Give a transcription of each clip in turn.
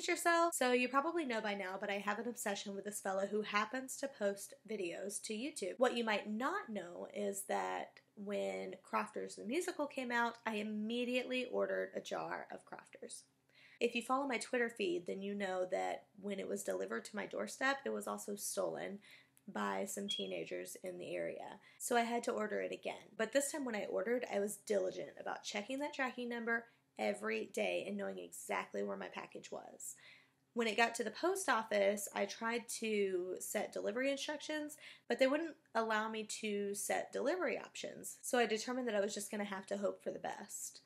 teacher cell. So you probably know by now, but I have an obsession with this fellow who happens to post videos to YouTube. What you might not know is that when Crofters the musical came out, I immediately ordered a jar of Crofters. If you follow my Twitter feed, then you know that when it was delivered to my doorstep, it was also stolen by some teenagers in the area. So I had to order it again. But this time when I ordered, I was diligent about checking that tracking number every day and knowing exactly where my package was. When it got to the post office, I tried to set delivery instructions, but they wouldn't allow me to set delivery options. So I determined that I was just going to have to hope for the best.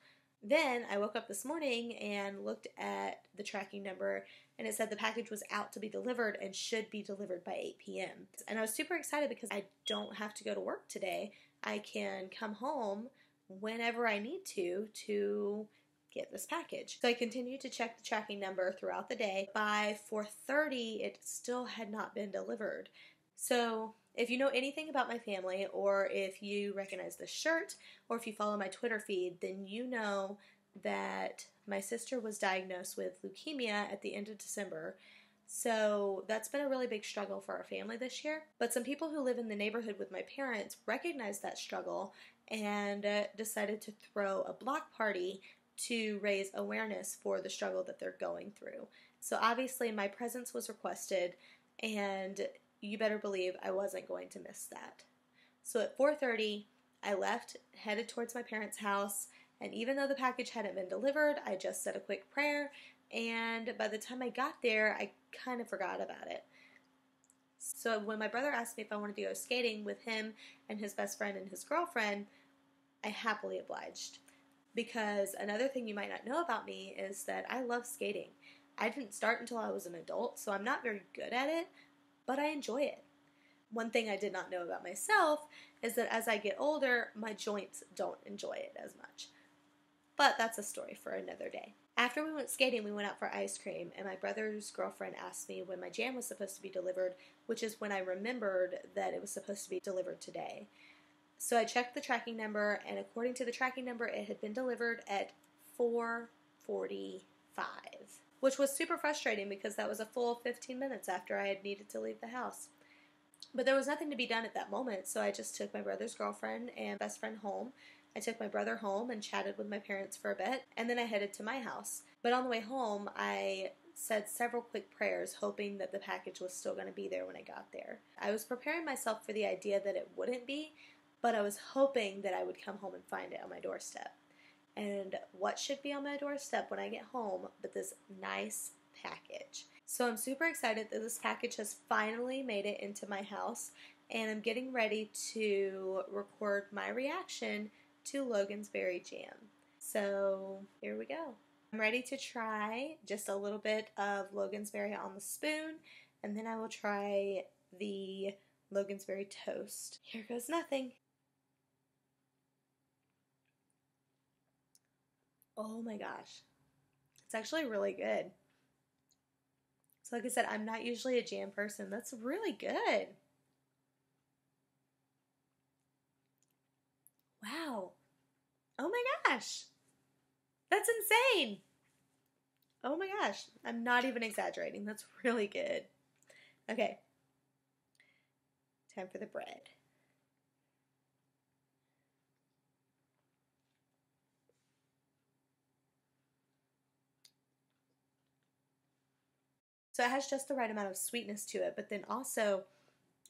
Then I woke up this morning and looked at the tracking number, and it said the package was out to be delivered and should be delivered by 8 p.m. And I was super excited because I don't have to go to work today. I can come home whenever I need to to get this package. So I continued to check the tracking number throughout the day. By 4:30, it still had not been delivered. So if you know anything about my family, or if you recognize the shirt, or if you follow my Twitter feed, then you know that my sister was diagnosed with leukemia at the end of December. So that's been a really big struggle for our family this year. But some people who live in the neighborhood with my parents recognized that struggle and uh, decided to throw a block party to raise awareness for the struggle that they're going through. So obviously my presence was requested and you better believe I wasn't going to miss that. So at 4:30, I left, headed towards my parents' house, and even though the package hadn't been delivered, I just said a quick prayer, and by the time I got there, I kind of forgot about it. So when my brother asked me if I wanted to go skating with him and his best friend and his girlfriend, I happily obliged. Because another thing you might not know about me is that I love skating. I didn't start until I was an adult, so I'm not very good at it, but I enjoy it. One thing I did not know about myself is that as I get older, my joints don't enjoy it as much. But that's a story for another day. After we went skating, we went out for ice cream, and my brother's girlfriend asked me when my jam was supposed to be delivered, which is when I remembered that it was supposed to be delivered today. So I checked the tracking number, and according to the tracking number, it had been delivered at 445 which was super frustrating because that was a full 15 minutes after I had needed to leave the house. But there was nothing to be done at that moment, so I just took my brother's girlfriend and best friend home. I took my brother home and chatted with my parents for a bit, and then I headed to my house. But on the way home, I said several quick prayers, hoping that the package was still going to be there when I got there. I was preparing myself for the idea that it wouldn't be, but I was hoping that I would come home and find it on my doorstep. And what should be on my doorstep when I get home but this nice package? So I'm super excited that this package has finally made it into my house and I'm getting ready to record my reaction to Logan's Berry Jam. So here we go. I'm ready to try just a little bit of Logan's Berry on the spoon and then I will try the Logan's Berry toast. Here goes nothing. Oh my gosh. It's actually really good. So, like I said, I'm not usually a jam person. That's really good. Wow. Oh my gosh. That's insane. Oh my gosh. I'm not even exaggerating. That's really good. Okay. Time for the bread. So it has just the right amount of sweetness to it, but then also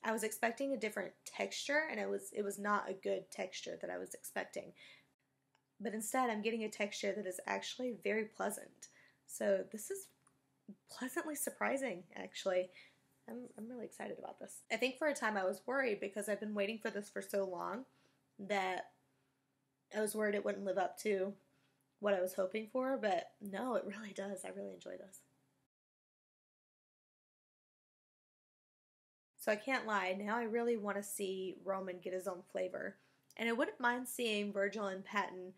I was expecting a different texture and it was it was not a good texture that I was expecting. But instead I'm getting a texture that is actually very pleasant. So this is pleasantly surprising actually. I'm I'm really excited about this. I think for a time I was worried because I've been waiting for this for so long that I was worried it wouldn't live up to what I was hoping for, but no, it really does. I really enjoy this. So I can't lie, now I really want to see Roman get his own flavor. And I wouldn't mind seeing Virgil and Patton,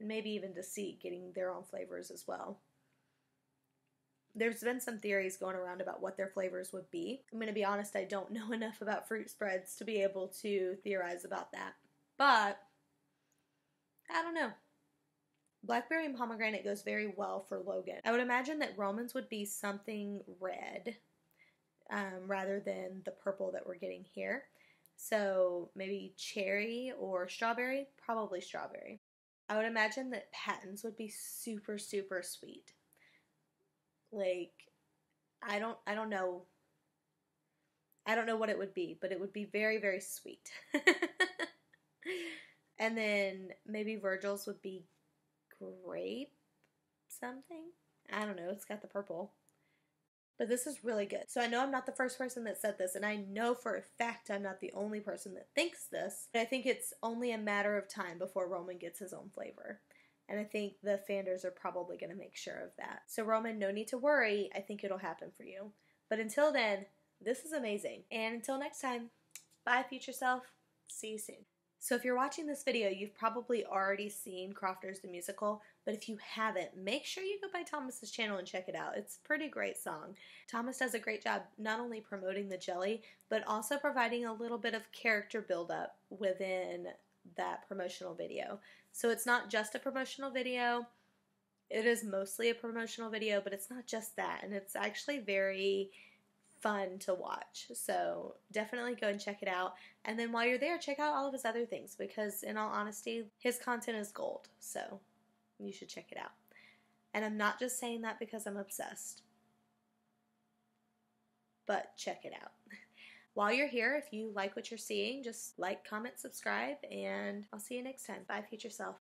and maybe even Deceit, getting their own flavors as well. There's been some theories going around about what their flavors would be. I'm going to be honest, I don't know enough about fruit spreads to be able to theorize about that. But, I don't know. Blackberry and pomegranate goes very well for Logan. I would imagine that Roman's would be something red um, rather than the purple that we're getting here. So maybe cherry or strawberry, probably strawberry. I would imagine that Patton's would be super super sweet. Like I don't I don't know I don't know what it would be, but it would be very very sweet. and then maybe Virgil's would be grape something. I don't know, it's got the purple. But this is really good. So I know I'm not the first person that said this, and I know for a fact I'm not the only person that thinks this. But I think it's only a matter of time before Roman gets his own flavor. And I think the Fanders are probably going to make sure of that. So, Roman, no need to worry. I think it'll happen for you. But until then, this is amazing. And until next time, bye, future self. See you soon. So if you're watching this video, you've probably already seen Crofters the Musical, but if you haven't, make sure you go by Thomas's channel and check it out. It's a pretty great song. Thomas does a great job not only promoting the jelly, but also providing a little bit of character buildup within that promotional video. So it's not just a promotional video. It is mostly a promotional video, but it's not just that. And it's actually very fun to watch. So definitely go and check it out. And then while you're there, check out all of his other things because, in all honesty, his content is gold. So you should check it out. And I'm not just saying that because I'm obsessed, but check it out. While you're here, if you like what you're seeing, just like, comment, subscribe, and I'll see you next time. Bye, future self.